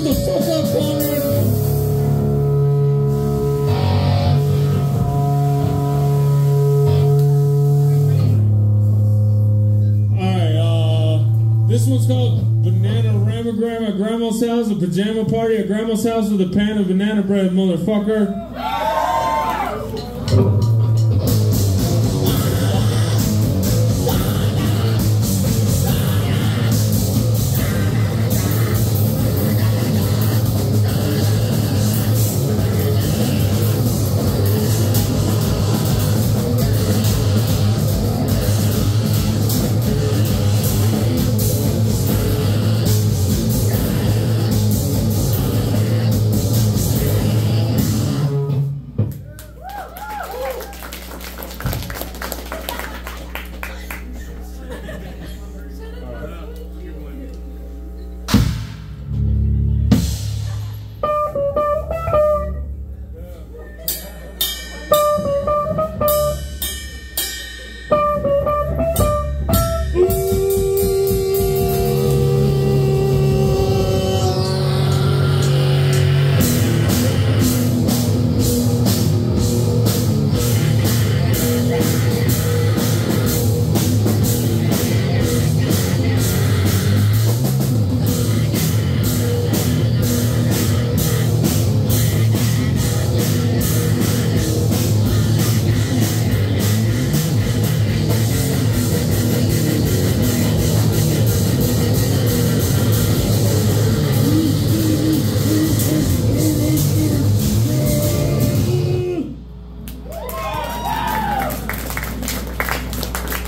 Shut the fuck up, this one's called Banana Ramagram at Grandma's house, a pajama party at Grandma's house with a pan of banana bread, motherfucker.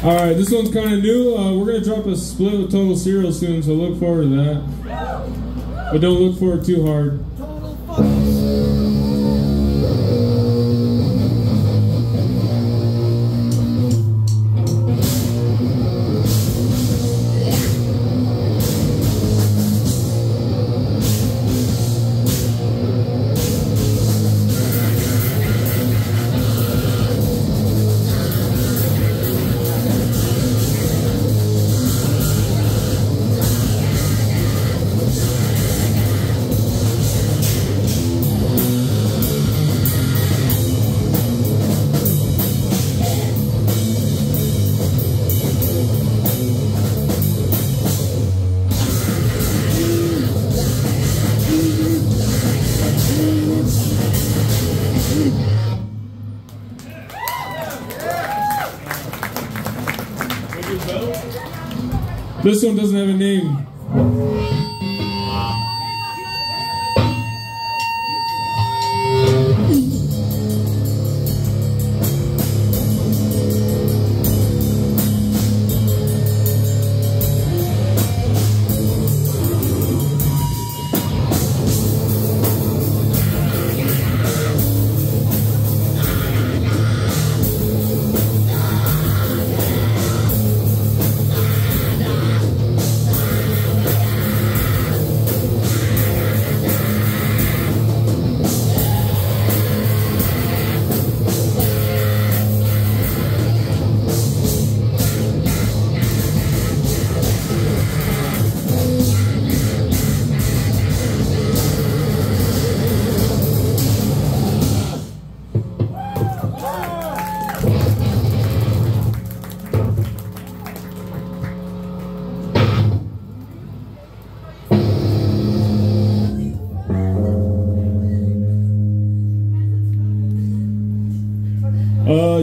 All right, this one's kind of new. Uh, we're gonna drop a split with Total Serial soon, so look forward to that. But don't look forward too hard. This one doesn't have a name.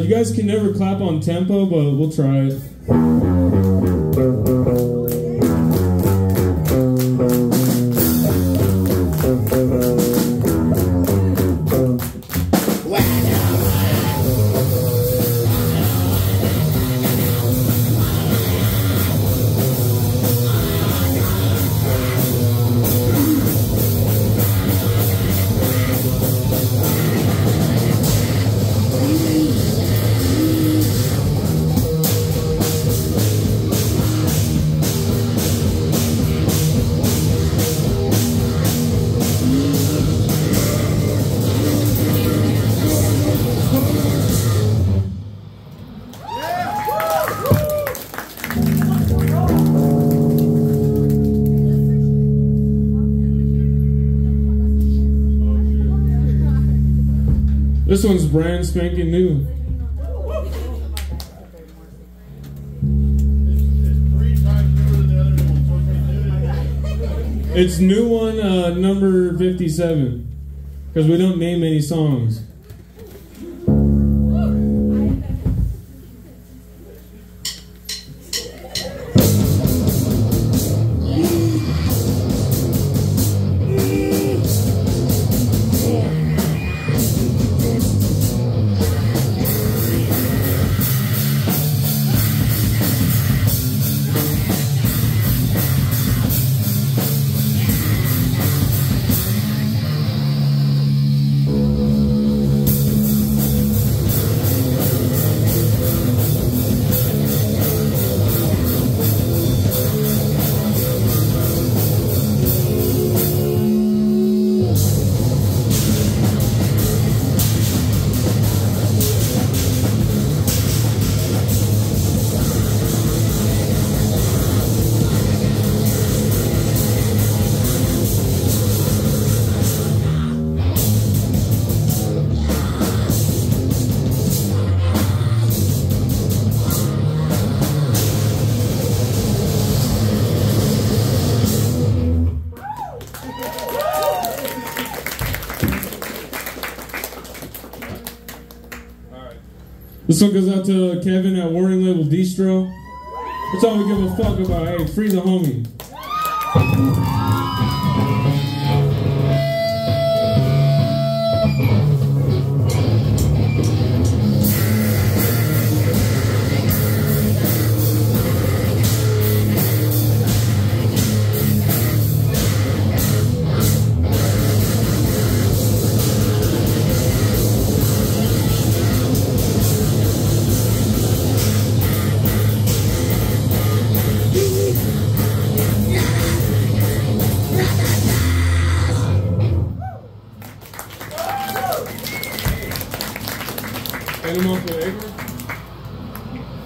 You guys can never clap on tempo, but we'll try it. This one's brand spanking new. It's new one, uh, number 57. Because we don't name any songs. This one goes out to Kevin at Warning Label Distro. That's all we give a fuck about. Hey, free the homie.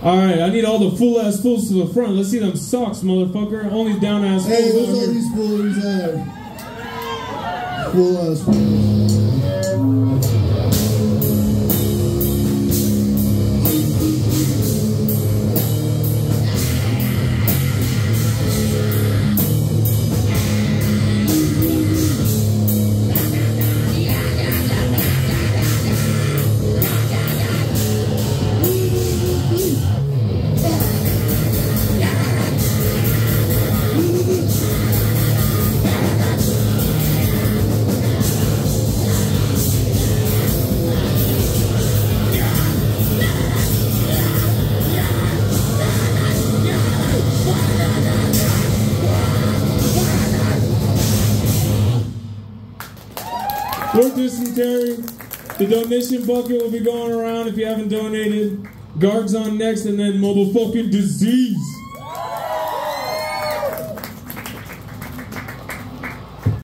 All right, I need all the full ass fools to the front. Let's see them socks, motherfucker. Only down ass fools. Hey, what's all these fooleries at? Uh, full ass fools. For dysentery, the donation bucket will be going around if you haven't donated. Guards on next, and then motherfucking disease.